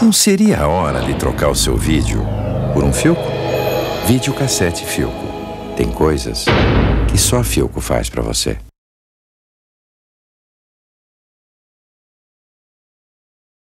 Não seria a hora de trocar o seu vídeo por um Filco? Videocassete Filco. Tem coisas que só a Filco faz para você.